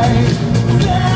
life.